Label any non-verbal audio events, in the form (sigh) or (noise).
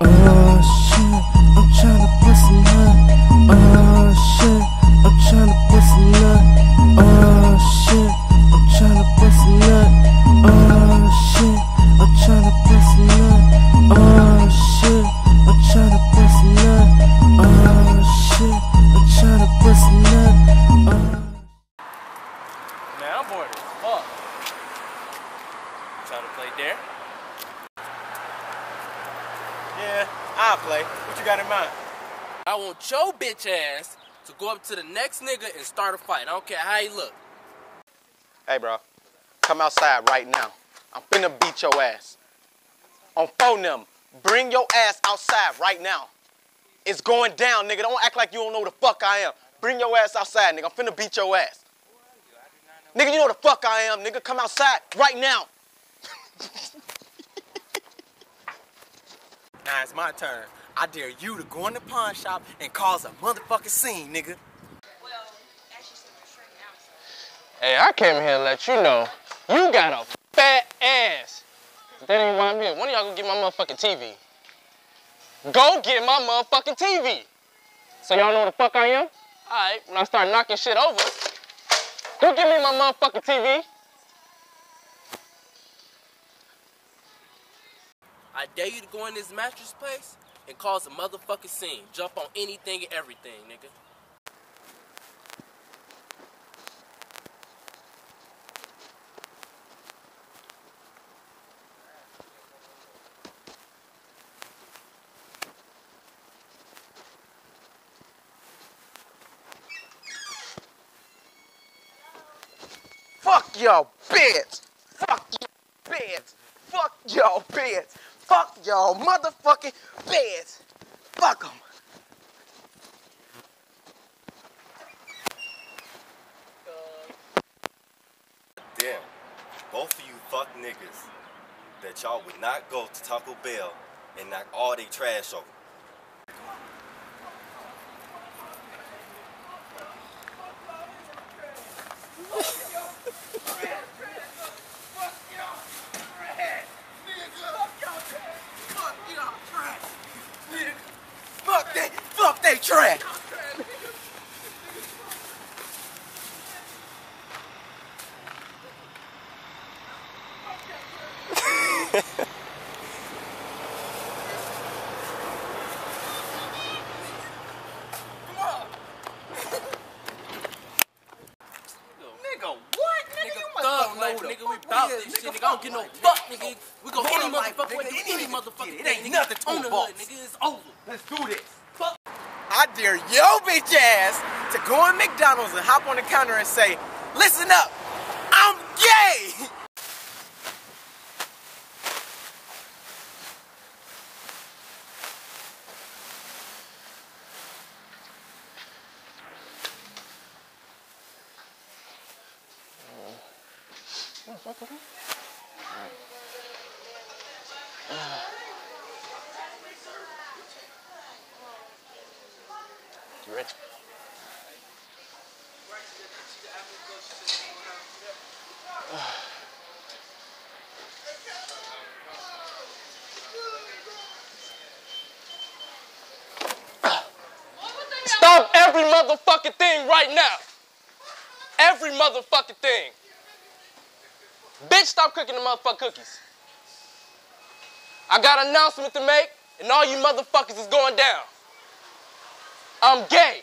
Oh shit, I'm tryna bust a nut. Oh shit, I'm tryna bust a nut. Oh shit, I'm tryna bust a nut. Oh shit, I'm tryna bust a nut. Oh shit, I'm tryna bust a nut. Oh shit, I'm tryna bust a nut. Oh. Man, I'm. Trying to play dare? Yeah, I'll play. What you got in mind? I want your bitch ass to go up to the next nigga and start a fight. I don't care how he look. Hey, bro. Come outside right now. I'm finna beat your ass. On phone them. Bring your ass outside right now. It's going down, nigga. Don't act like you don't know who the fuck I am. Bring your ass outside, nigga. I'm finna beat your ass. Nigga, you know the fuck I am, nigga. Come outside right now. (laughs) now it's my turn. I dare you to go in the pawn shop and cause a motherfucking scene, nigga. Hey, I came here to let you know you got a fat ass. That ain't why I'm here. When y'all gonna get my motherfucking TV? Go get my motherfucking TV. So y'all know who the fuck I am? Alright, when I start knocking shit over, go get me my motherfucking TV. I dare you to go in this mattress place and cause a motherfucking scene. Jump on anything and everything, nigga. Fuck y'all bitch. Fuck y'all bitch. Fuck y'all bitch. Fuck y'all motherfucking bitch. Fuck them. Damn, both of you fuck niggas that y'all would not go to Taco Bell and knock all they trash over. Fuck they, fuck they trash. Nigga, what? Nigga, Nigga, you must thug don't life, nigga. We bout it is, this shit, nigga. nigga. I don't get no Fuck fuck, nigga. We go Go any to life, motherfucking way, any Anything. motherfucking It thing, ain't nigga. nothing to On the hood, nigga. It's over. Let's do this. Fuck. I dare your bitch ass to go in McDonald's and hop on the counter and say, listen up, I'm gay! You ready? Stop every motherfucking thing right now. Every motherfucking thing. Bitch, stop cooking the motherfucking cookies. I got an announcement to make, and all you motherfuckers is going down. I'm gay.